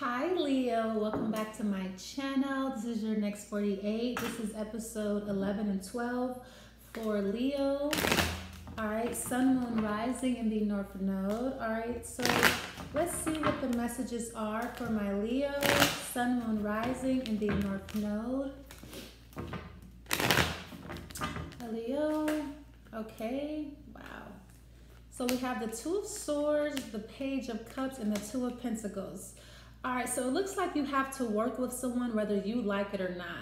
Hi Leo, welcome back to my channel. This is your next 48. This is episode 11 and 12 for Leo. All right, Sun, Moon, Rising in the North Node. All right, so let's see what the messages are for my Leo, Sun, Moon, Rising in the North Node. Leo, okay, wow. So we have the Two of Swords, the Page of Cups, and the Two of Pentacles. All right, so it looks like you have to work with someone whether you like it or not.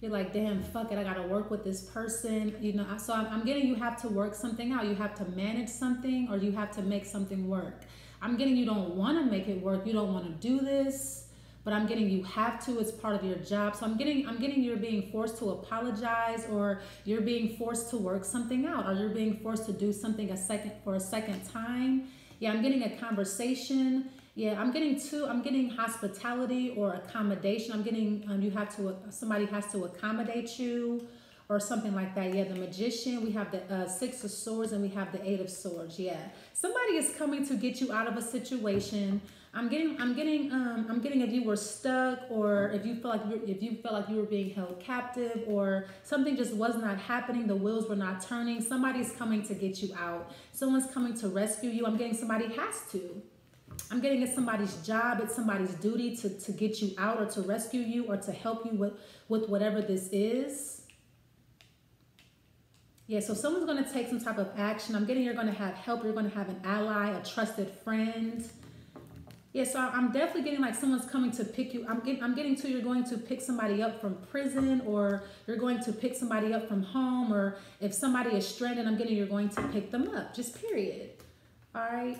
You're like, damn, fuck it, I gotta work with this person. You know, so I'm, I'm getting you have to work something out. You have to manage something or you have to make something work. I'm getting you don't wanna make it work. You don't wanna do this, but I'm getting you have to. It's part of your job. So I'm getting, I'm getting you're being forced to apologize or you're being forced to work something out or you're being forced to do something a second for a second time. Yeah, I'm getting a conversation yeah, I'm getting two. I'm getting hospitality or accommodation. I'm getting um, you have to somebody has to accommodate you or something like that. Yeah, the magician. We have the uh, six of swords and we have the eight of swords. Yeah, somebody is coming to get you out of a situation. I'm getting. I'm getting. Um, I'm getting if you were stuck or if you feel like you if you felt like you were being held captive or something just was not happening. The wheels were not turning. Somebody's coming to get you out. Someone's coming to rescue you. I'm getting somebody has to. I'm getting it's somebody's job, it's somebody's duty to, to get you out or to rescue you or to help you with, with whatever this is. Yeah, so someone's going to take some type of action. I'm getting you're going to have help. You're going to have an ally, a trusted friend. Yeah, so I'm definitely getting like someone's coming to pick you. I'm getting, I'm getting to you're going to pick somebody up from prison or you're going to pick somebody up from home or if somebody is stranded, I'm getting you're going to pick them up. Just period. All right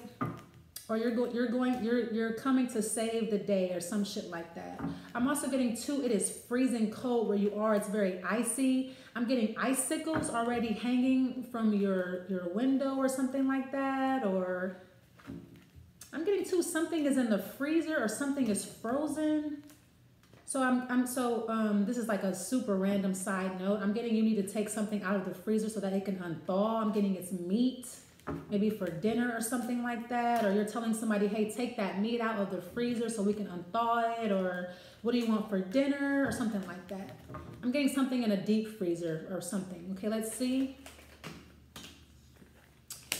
or you're going you're going you're you're coming to save the day or some shit like that i'm also getting two it is freezing cold where you are it's very icy i'm getting icicles already hanging from your your window or something like that or i'm getting two something is in the freezer or something is frozen so I'm, I'm so um, this is like a super random side note. I'm getting you need to take something out of the freezer so that it can unthaw. I'm getting its meat maybe for dinner or something like that, or you're telling somebody, hey, take that meat out of the freezer so we can unthaw it, or what do you want for dinner, or something like that. I'm getting something in a deep freezer or something. Okay, let's see.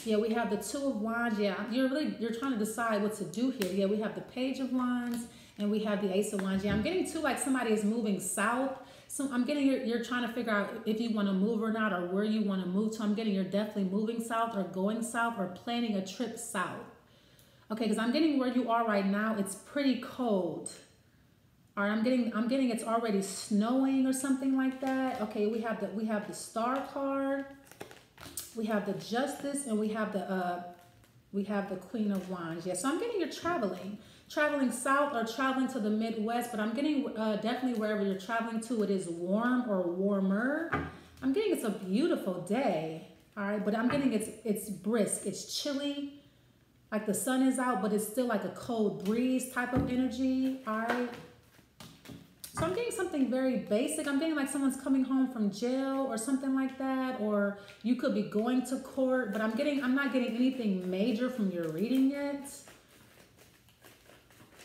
Yeah, we have the Two of Wands. Yeah, you're really, you're trying to decide what to do here. Yeah, we have the Page of Wands and we have the Ace of Wands. Yeah, I'm getting to like somebody is moving south so I'm getting you're, you're trying to figure out if you want to move or not or where you want to move. So I'm getting you're definitely moving south or going south or planning a trip south. Okay, because I'm getting where you are right now. It's pretty cold. All right, I'm getting I'm getting it's already snowing or something like that. Okay, we have the we have the star card. We have the justice and we have the uh we have the queen of wands. Yeah, so I'm getting you're traveling traveling south or traveling to the Midwest, but I'm getting uh, definitely wherever you're traveling to, it is warm or warmer. I'm getting it's a beautiful day, all right, but I'm getting it's it's brisk, it's chilly, like the sun is out, but it's still like a cold breeze type of energy, all right. So I'm getting something very basic. I'm getting like someone's coming home from jail or something like that, or you could be going to court, but I'm getting, I'm not getting anything major from your reading yet.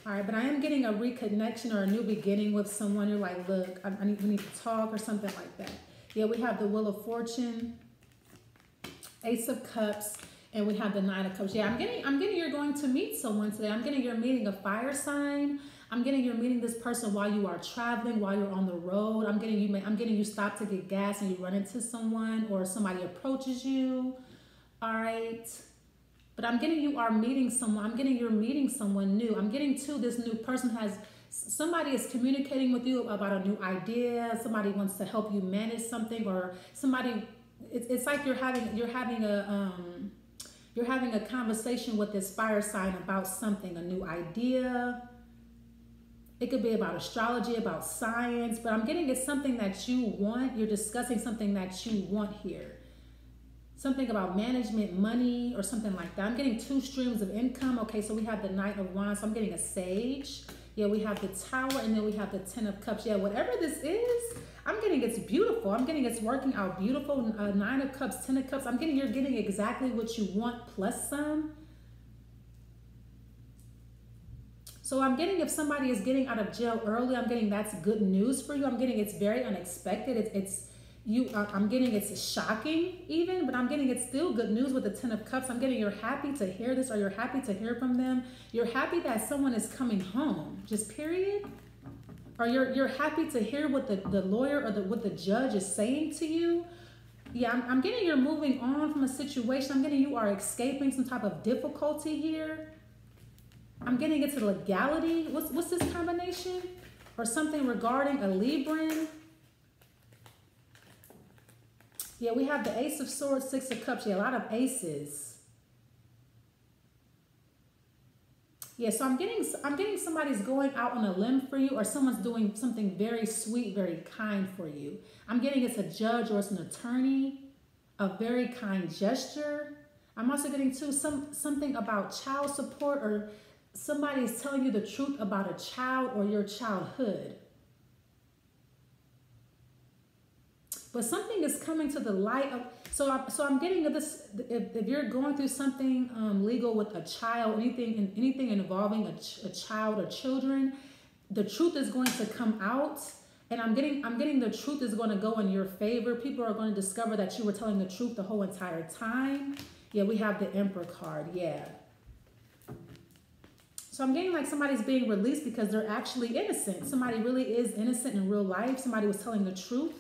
All right, but I am getting a reconnection or a new beginning with someone. You're like, look, I, I need, we need to talk or something like that. Yeah, we have the Wheel of Fortune, Ace of Cups, and we have the Nine of Cups. Yeah, I'm getting, I'm getting you're going to meet someone today. I'm getting you're meeting a fire sign. I'm getting you're meeting this person while you are traveling, while you're on the road. I'm getting you, I'm getting you stop to get gas and you run into someone or somebody approaches you. All right. But I'm getting you are meeting someone. I'm getting you're meeting someone new. I'm getting to this new person has somebody is communicating with you about a new idea. Somebody wants to help you manage something, or somebody. It's, it's like you're having you're having a um, you're having a conversation with this fire sign about something, a new idea. It could be about astrology, about science, but I'm getting it's something that you want. You're discussing something that you want here something about management, money, or something like that. I'm getting two streams of income. Okay, so we have the Knight of Wands. So I'm getting a Sage. Yeah, we have the Tower, and then we have the Ten of Cups. Yeah, whatever this is, I'm getting it's beautiful. I'm getting it's working out beautiful. Uh, nine of Cups, Ten of Cups. I'm getting you're getting exactly what you want plus some. So I'm getting if somebody is getting out of jail early, I'm getting that's good news for you. I'm getting it's very unexpected. It's, it's you. Uh, I'm getting it's shocking even, but I'm getting it's still good news with the Ten of Cups. I'm getting you're happy to hear this, or you're happy to hear from them. You're happy that someone is coming home. Just period. Or you're you're happy to hear what the, the lawyer or the what the judge is saying to you. Yeah, I'm, I'm getting you're moving on from a situation. I'm getting you are escaping some type of difficulty here. I'm getting into legality. What's what's this combination? Or something regarding a Libran. Yeah, we have the Ace of Swords, Six of Cups. Yeah, a lot of aces. Yeah, so I'm getting I'm getting somebody's going out on a limb for you or someone's doing something very sweet, very kind for you. I'm getting it's a judge or it's an attorney, a very kind gesture. I'm also getting too some something about child support or somebody is telling you the truth about a child or your childhood. But something is coming to the light of so, I, so I'm getting this. If, if you're going through something um, legal with a child, anything, anything involving a, ch a child or children, the truth is going to come out, and I'm getting, I'm getting the truth is going to go in your favor. People are going to discover that you were telling the truth the whole entire time. Yeah, we have the Emperor card. Yeah. So I'm getting like somebody's being released because they're actually innocent. Somebody really is innocent in real life. Somebody was telling the truth.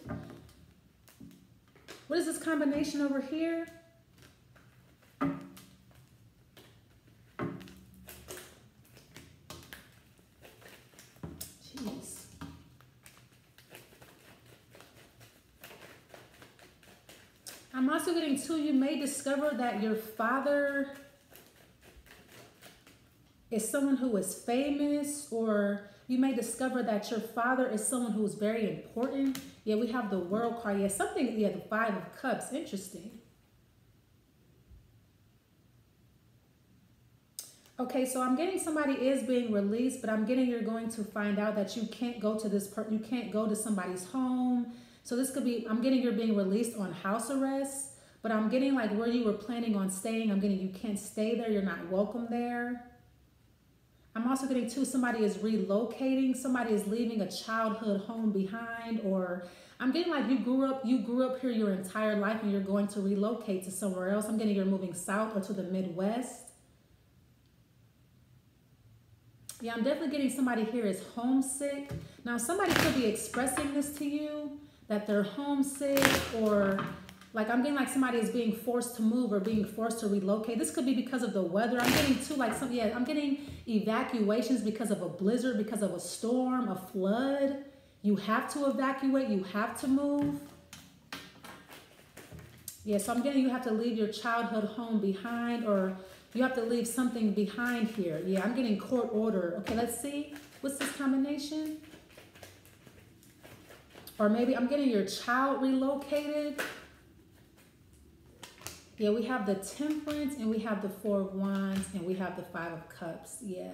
What is this combination over here? Jeez. I'm also getting two, you may discover that your father is someone who is famous or you may discover that your father is someone who is very important yeah, we have the world card. Yeah, something, yeah, the five of cups. Interesting. Okay, so I'm getting somebody is being released, but I'm getting you're going to find out that you can't go to this part. You can't go to somebody's home. So this could be, I'm getting you're being released on house arrest, but I'm getting like where you were planning on staying. I'm getting you can't stay there. You're not welcome there. I'm also getting too, somebody is relocating, somebody is leaving a childhood home behind, or I'm getting like you grew up, you grew up here your entire life and you're going to relocate to somewhere else. I'm getting you're moving south or to the Midwest. Yeah, I'm definitely getting somebody here is homesick. Now, somebody could be expressing this to you, that they're homesick or like I'm getting like somebody is being forced to move or being forced to relocate. This could be because of the weather. I'm getting too like some yeah, I'm getting evacuations because of a blizzard, because of a storm, a flood. You have to evacuate, you have to move. Yeah, so I'm getting you have to leave your childhood home behind or you have to leave something behind here. Yeah, I'm getting court order. Okay, let's see. What's this combination? Or maybe I'm getting your child relocated. Yeah, we have the temperance and we have the four of wands and we have the five of cups. Yeah.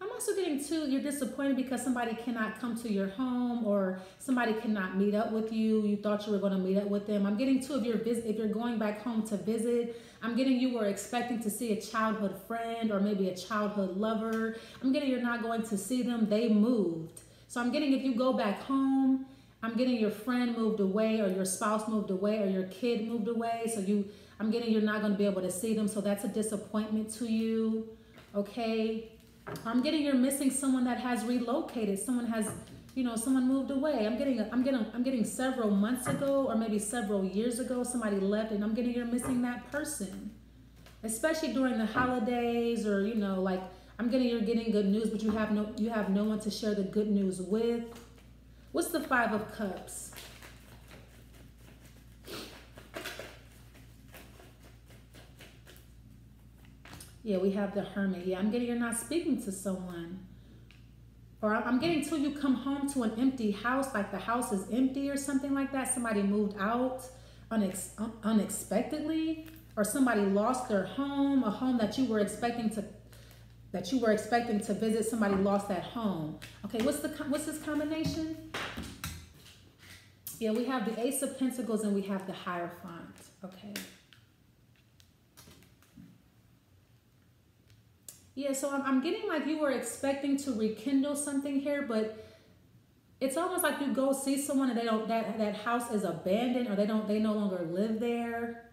I'm also getting too, you're disappointed because somebody cannot come to your home or somebody cannot meet up with you. You thought you were going to meet up with them. I'm getting too, if you're, visit, if you're going back home to visit, I'm getting you were expecting to see a childhood friend or maybe a childhood lover. I'm getting you're not going to see them. They moved. So I'm getting if you go back home, I'm getting your friend moved away or your spouse moved away or your kid moved away. So you, I'm getting you're not going to be able to see them. So that's a disappointment to you. Okay. I'm getting you're missing someone that has relocated. Someone has, you know, someone moved away. I'm getting, I'm getting, I'm getting several months ago or maybe several years ago, somebody left and I'm getting you're missing that person. Especially during the holidays or, you know, like I'm getting you're getting good news, but you have no, you have no one to share the good news with. What's the Five of Cups? Yeah, we have the Hermit. Yeah, I'm getting you're not speaking to someone. Or I'm getting till you come home to an empty house, like the house is empty or something like that. Somebody moved out unex unexpectedly, or somebody lost their home, a home that you were expecting to that you were expecting to visit, somebody lost at home. Okay, what's the what's this combination? Yeah, we have the Ace of Pentacles and we have the Hierophant. Okay. Yeah, so I'm, I'm getting like you were expecting to rekindle something here, but it's almost like you go see someone and they don't that that house is abandoned or they don't they no longer live there.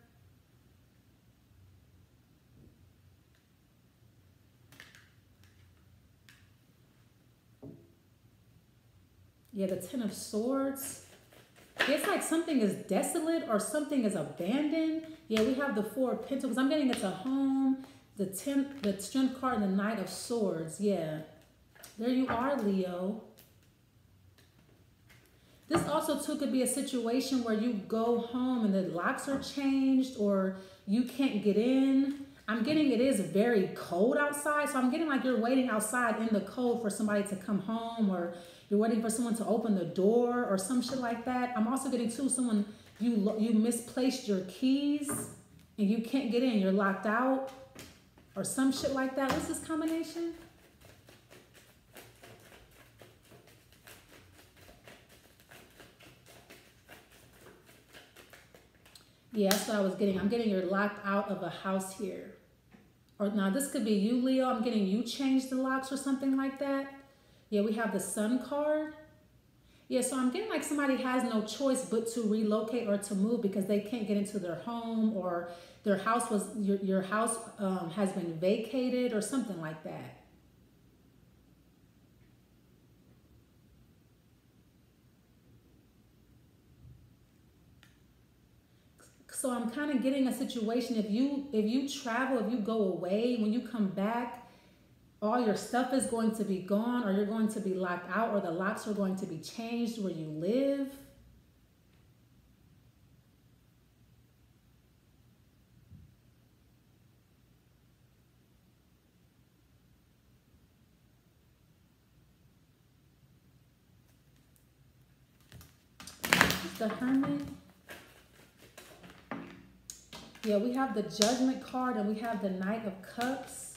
Yeah, the Ten of Swords. It's like something is desolate or something is abandoned. Yeah, we have the Four of Pentacles. I'm getting it's a home, the ten, the Strength card, and the Knight of Swords. Yeah, there you are, Leo. This also too could be a situation where you go home and the locks are changed or you can't get in. I'm getting it is very cold outside. So I'm getting like you're waiting outside in the cold for somebody to come home or you're waiting for someone to open the door or some shit like that. I'm also getting too someone you you misplaced your keys and you can't get in. You're locked out or some shit like that. What's this combination? Yeah, that's what I was getting. I'm getting you're locked out of a house here. Or now this could be you, Leo. I'm getting you change the locks or something like that. Yeah, we have the sun card. Yeah, so I'm getting like somebody has no choice but to relocate or to move because they can't get into their home or their house was your, your house um, has been vacated or something like that. So I'm kind of getting a situation if you if you travel, if you go away, when you come back, all your stuff is going to be gone or you're going to be locked out or the locks are going to be changed where you live. the hermit yeah, we have the Judgment card and we have the Knight of Cups.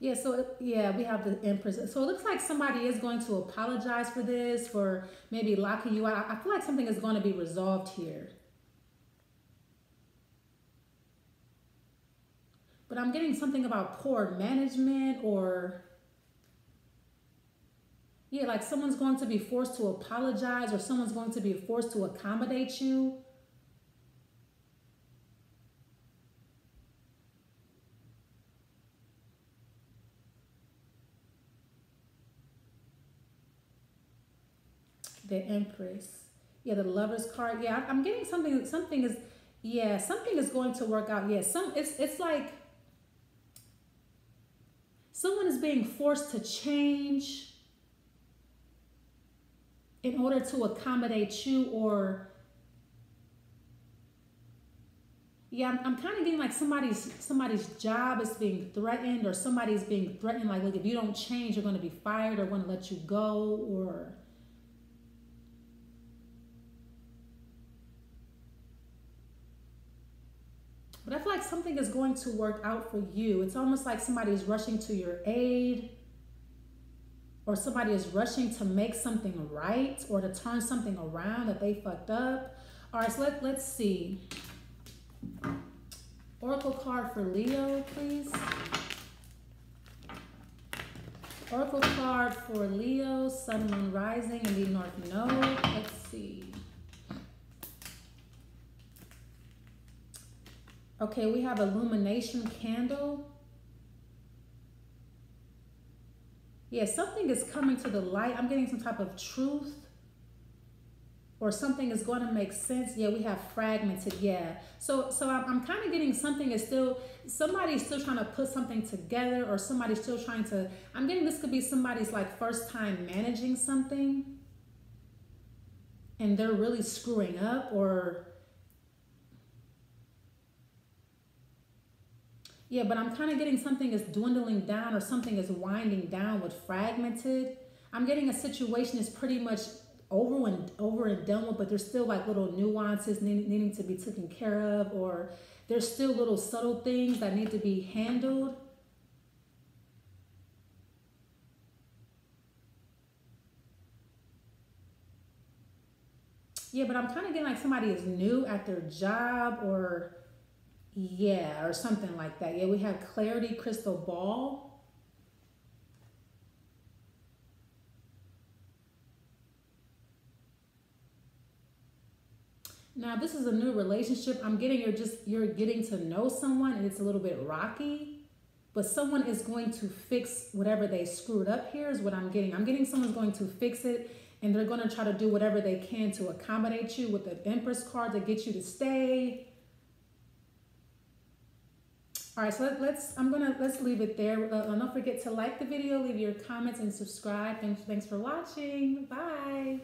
Yeah, so yeah, we have the Empress. So it looks like somebody is going to apologize for this, for maybe locking you out. I feel like something is going to be resolved here. But I'm getting something about poor management or yeah, like someone's going to be forced to apologize or someone's going to be forced to accommodate you. The Empress. Yeah, the Lover's card. Yeah, I'm getting something. Something is, yeah, something is going to work out. Yeah, some. It's it's like someone is being forced to change in order to accommodate you or yeah i'm, I'm kind of getting like somebody's somebody's job is being threatened or somebody's being threatened like, like if you don't change you're going to be fired or going to let you go or But I feel like something is going to work out for you. It's almost like somebody's rushing to your aid or somebody is rushing to make something right or to turn something around that they fucked up. All right, so let, let's see. Oracle card for Leo, please. Oracle card for Leo, Sun, Moon, Rising, and the North Node. Let's see. Okay, we have illumination candle. Yeah, something is coming to the light. I'm getting some type of truth or something is going to make sense. Yeah, we have fragmented. Yeah. So so I'm, I'm kind of getting something is still, somebody's still trying to put something together or somebody's still trying to, I'm getting this could be somebody's like first time managing something and they're really screwing up or Yeah, but I'm kind of getting something is dwindling down or something is winding down with fragmented. I'm getting a situation is pretty much over and over and done with, but there's still like little nuances needing, needing to be taken care of, or there's still little subtle things that need to be handled. Yeah, but I'm kind of getting like somebody is new at their job or Yeah, or something like that. Yeah, we have Clarity Crystal Ball. Now, this is a new relationship. I'm getting you're just you're getting to know someone and it's a little bit rocky, but someone is going to fix whatever they screwed up here is what I'm getting. I'm getting someone's going to fix it and they're going to try to do whatever they can to accommodate you with the Empress card to get you to stay all right, so let, us I'm gonna, let's leave it there. Uh, don't forget to like the video, leave your comments and subscribe. Thanks, thanks for watching. Bye.